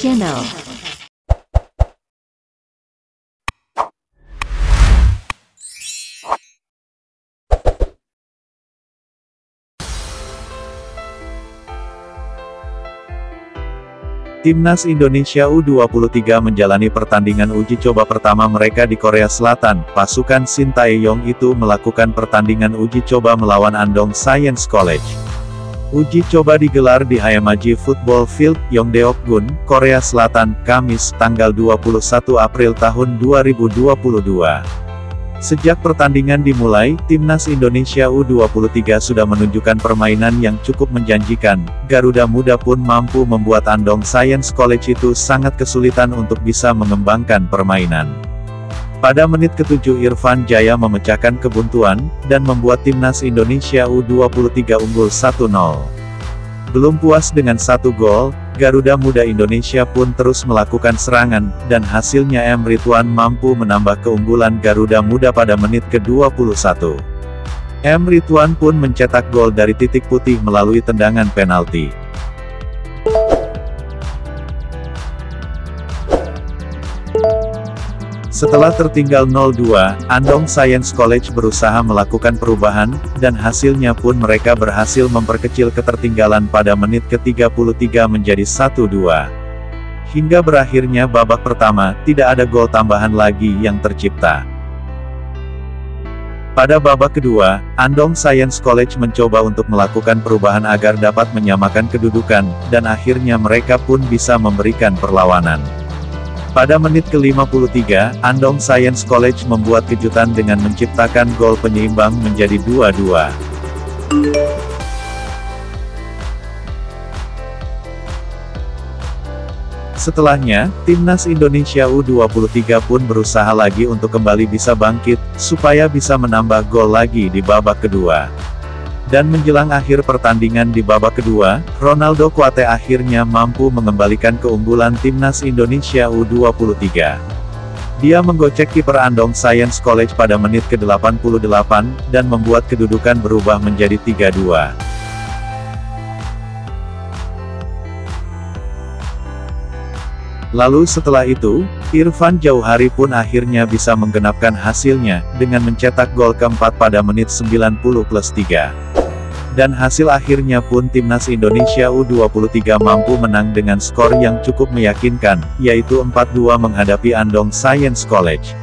channel. Timnas Indonesia U23 menjalani pertandingan uji coba pertama mereka di Korea Selatan. Pasukan Shin Tae-yong itu melakukan pertandingan uji coba melawan Andong Science College. Uji coba digelar di Hayamaji Football Field, Yongdeok-gun, Korea Selatan, Kamis, tanggal 21 April tahun 2022. Sejak pertandingan dimulai, Timnas Indonesia U23 sudah menunjukkan permainan yang cukup menjanjikan. Garuda Muda pun mampu membuat Andong Science College itu sangat kesulitan untuk bisa mengembangkan permainan. Pada menit ketujuh Irfan Jaya memecahkan kebuntuan, dan membuat Timnas Indonesia U23 unggul 1-0. Belum puas dengan satu gol, Garuda Muda Indonesia pun terus melakukan serangan, dan hasilnya M. Ridwan mampu menambah keunggulan Garuda Muda pada menit ke-21. M. Ridwan pun mencetak gol dari titik putih melalui tendangan penalti. Setelah tertinggal 0-2, Andong Science College berusaha melakukan perubahan, dan hasilnya pun mereka berhasil memperkecil ketertinggalan pada menit ke-33 menjadi 1-2. Hingga berakhirnya babak pertama, tidak ada gol tambahan lagi yang tercipta. Pada babak kedua, Andong Science College mencoba untuk melakukan perubahan agar dapat menyamakan kedudukan, dan akhirnya mereka pun bisa memberikan perlawanan. Pada menit ke-53, Andong Science College membuat kejutan dengan menciptakan gol penyeimbang menjadi 2-2. Setelahnya, Timnas Indonesia U23 pun berusaha lagi untuk kembali bisa bangkit, supaya bisa menambah gol lagi di babak kedua. Dan menjelang akhir pertandingan di babak kedua, Ronaldo Kuate akhirnya mampu mengembalikan keunggulan timnas Indonesia U23. Dia menggocek kiper Andong Science College pada menit ke-88, dan membuat kedudukan berubah menjadi 3-2. Lalu setelah itu, Irfan Jauhari pun akhirnya bisa menggenapkan hasilnya, dengan mencetak gol keempat pada menit 90 plus 3. Dan hasil akhirnya pun timnas Indonesia U23 mampu menang dengan skor yang cukup meyakinkan, yaitu 4-2 menghadapi Andong Science College.